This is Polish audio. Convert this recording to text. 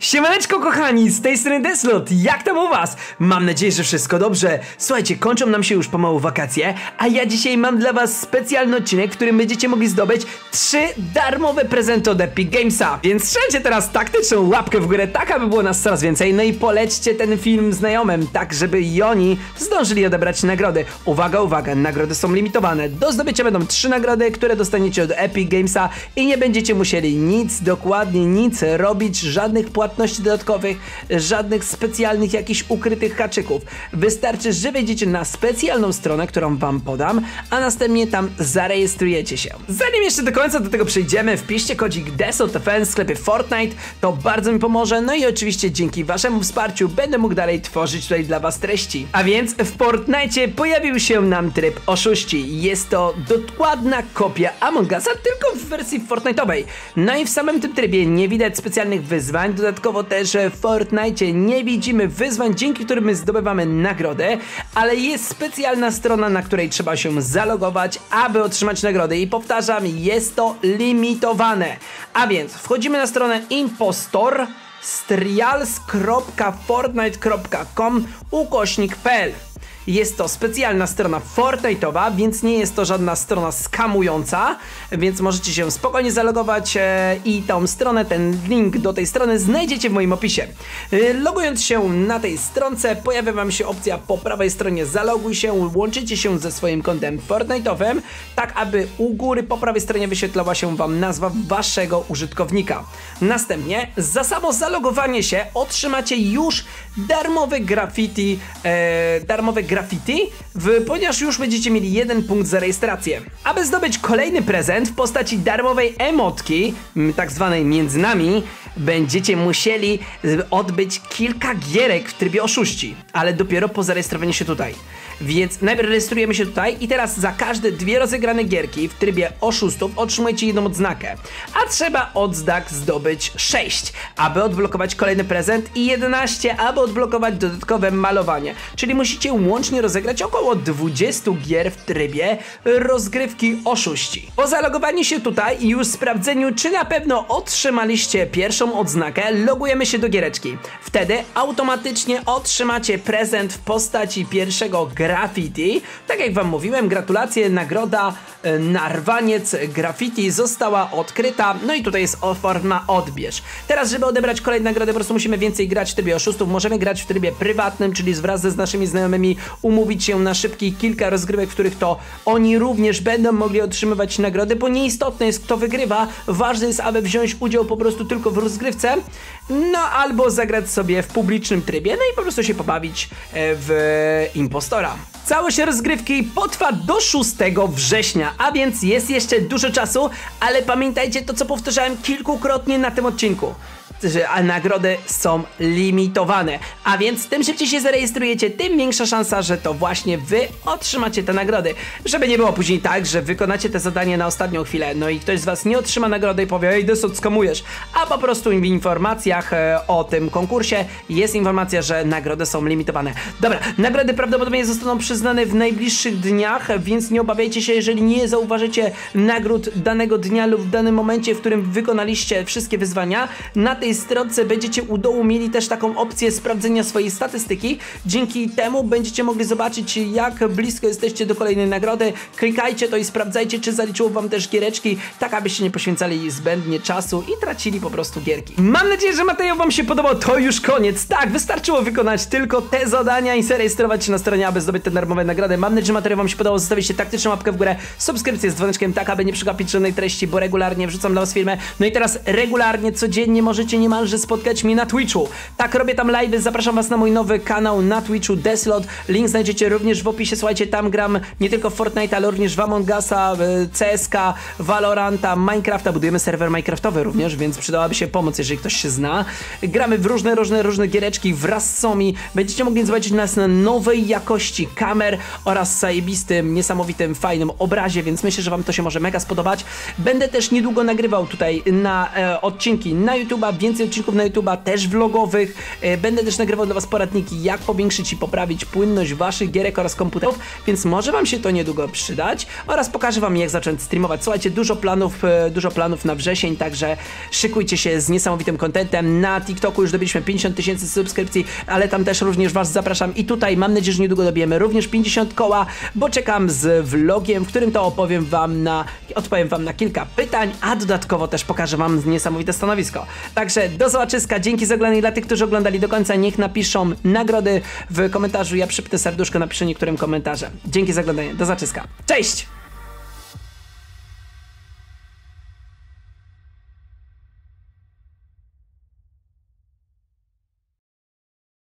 Siemaneczko kochani, z tej strony Deslot, jak tam u was? Mam nadzieję, że wszystko dobrze. Słuchajcie, kończą nam się już pomału wakacje, a ja dzisiaj mam dla was specjalny odcinek, w którym będziecie mogli zdobyć trzy darmowe prezenty od Epic Gamesa. Więc strzelcie teraz taktyczną łapkę w górę, tak aby było nas coraz więcej, no i polećcie ten film znajomym, tak żeby i oni zdążyli odebrać nagrody. Uwaga, uwaga, nagrody są limitowane. Do zdobycia będą trzy nagrody, które dostaniecie od Epic Gamesa i nie będziecie musieli nic, dokładnie nic robić, żadnych płatności płatności dodatkowych, żadnych specjalnych jakichś ukrytych haczyków. Wystarczy, że wejdziecie na specjalną stronę, którą wam podam, a następnie tam zarejestrujecie się. Zanim jeszcze do końca do tego przejdziemy, wpiszcie kodzik DESOTFN w sklepie Fortnite, to bardzo mi pomoże, no i oczywiście dzięki waszemu wsparciu będę mógł dalej tworzyć tutaj dla was treści. A więc w Fortnite pojawił się nam tryb oszuści. Jest to dokładna kopia Among Usa, tylko w wersji Fortnite'owej. No i w samym tym trybie nie widać specjalnych wyzwań, dodatkowo Dodatkowo też w Fortnite nie widzimy wyzwań, dzięki którym my zdobywamy nagrodę, ale jest specjalna strona, na której trzeba się zalogować, aby otrzymać nagrody. I powtarzam, jest to limitowane. A więc wchodzimy na stronę impostor strials.fortnite.com ukośnik.pl jest to specjalna strona Fortnite'owa, więc nie jest to żadna strona skamująca, więc możecie się spokojnie zalogować e, i tą stronę, ten link do tej strony znajdziecie w moim opisie. E, logując się na tej stronce pojawia Wam się opcja po prawej stronie zaloguj się, łączycie się ze swoim kontem Fortnite'owym, tak aby u góry po prawej stronie wyświetlała się Wam nazwa Waszego użytkownika. Następnie za samo zalogowanie się otrzymacie już darmowe graffiti, e, darmowe graffiti, ponieważ już będziecie mieli jeden punkt za rejestrację. Aby zdobyć kolejny prezent w postaci darmowej emotki, tak zwanej między nami, będziecie musieli odbyć kilka gierek w trybie oszuści, ale dopiero po zarejestrowaniu się tutaj. Więc najpierw rejestrujemy się tutaj i teraz za każde dwie rozegrane gierki w trybie oszustów otrzymujecie jedną odznakę. A trzeba odznak zdobyć 6, aby odblokować kolejny prezent i 11, aby odblokować dodatkowe malowanie. Czyli musicie łącznie rozegrać około 20 gier w trybie rozgrywki oszuści. Po zalogowaniu się tutaj i już sprawdzeniu, czy na pewno otrzymaliście pierwszą odznakę, logujemy się do giereczki. Wtedy automatycznie otrzymacie prezent w postaci pierwszego gra Graffiti. Tak jak wam mówiłem, gratulacje, nagroda e, Narwaniec Graffiti została odkryta. No i tutaj jest forma odbierz. Teraz, żeby odebrać kolejne nagrody, po prostu musimy więcej grać w trybie oszustów. Możemy grać w trybie prywatnym, czyli wraz z naszymi znajomymi umówić się na szybkich kilka rozgrywek, w których to oni również będą mogli otrzymywać nagrody, bo nieistotne jest kto wygrywa. Ważne jest, aby wziąć udział po prostu tylko w rozgrywce, no albo zagrać sobie w publicznym trybie, no i po prostu się pobawić e, w impostora. Całość rozgrywki potrwa do 6 września, a więc jest jeszcze dużo czasu, ale pamiętajcie to, co powtarzałem kilkukrotnie na tym odcinku że nagrody są limitowane. A więc tym szybciej się zarejestrujecie, tym większa szansa, że to właśnie wy otrzymacie te nagrody. Żeby nie było później tak, że wykonacie te zadanie na ostatnią chwilę, no i ktoś z was nie otrzyma nagrody i powie, ej, Desot, skamujesz. A po prostu w informacjach e, o tym konkursie jest informacja, że nagrody są limitowane. Dobra, nagrody prawdopodobnie zostaną przyznane w najbliższych dniach, więc nie obawiajcie się, jeżeli nie zauważycie nagród danego dnia lub w danym momencie, w którym wykonaliście wszystkie wyzwania. Na tej stronce będziecie u dołu mieli też taką opcję sprawdzenia swojej statystyki. Dzięki temu będziecie mogli zobaczyć, jak blisko jesteście do kolejnej nagrody. Klikajcie to i sprawdzajcie, czy zaliczyło wam też giereczki, tak abyście nie poświęcali zbędnie czasu i tracili po prostu gierki. Mam nadzieję, że materiał wam się podobał. To już koniec. Tak, wystarczyło wykonać tylko te zadania i zarejestrować się na stronie, aby zdobyć te darmowe nagrody. Mam nadzieję, że materiał wam się podobał. Zostawiliście taktyczną łapkę w górę, subskrypcję z dzwoneczkiem, tak aby nie przegapić żadnej treści, bo regularnie wrzucam dla was filmy. No i teraz regularnie, codziennie możecie niemalże spotkać mnie na Twitchu. Tak, robię tam live, zapraszam was na mój nowy kanał na Twitchu Deslot. Link znajdziecie również w opisie, słuchajcie, tam gram nie tylko w Fortnite, ale również w Among Usa, CSK, Valoranta, Minecrafta. Budujemy serwer Minecraftowy również, więc przydałaby się pomoc, jeżeli ktoś się zna. Gramy w różne, różne, różne giereczki wraz z Somi. Będziecie mogli zobaczyć nas na nowej jakości kamer oraz zajebistym, niesamowitym, fajnym obrazie, więc myślę, że wam to się może mega spodobać. Będę też niedługo nagrywał tutaj na e, odcinki na YouTube'a, więc więcej odcinków na YouTube'a, też vlogowych. E, Będę też nagrywał dla Was poradniki, jak powiększyć i poprawić płynność Waszych gierek oraz komputerów, więc może Wam się to niedługo przydać. Oraz pokażę Wam, jak zacząć streamować. Słuchajcie, dużo planów, e, dużo planów na wrzesień, także szykujcie się z niesamowitym kontentem. Na TikToku już dobiliśmy 50 tysięcy subskrypcji, ale tam też również Was zapraszam. I tutaj mam nadzieję, że niedługo dobijemy również 50 koła, bo czekam z vlogiem, w którym to opowiem Wam na, odpowiem Wam na kilka pytań, a dodatkowo też pokażę Wam niesamowite stanowisko. Także do zobaczyska, dzięki za oglądanie dla tych, którzy oglądali do końca, niech napiszą nagrody w komentarzu, ja przypnę serduszko, napiszę niektórym komentarzem. Dzięki za oglądanie, do zobaczyska, cześć!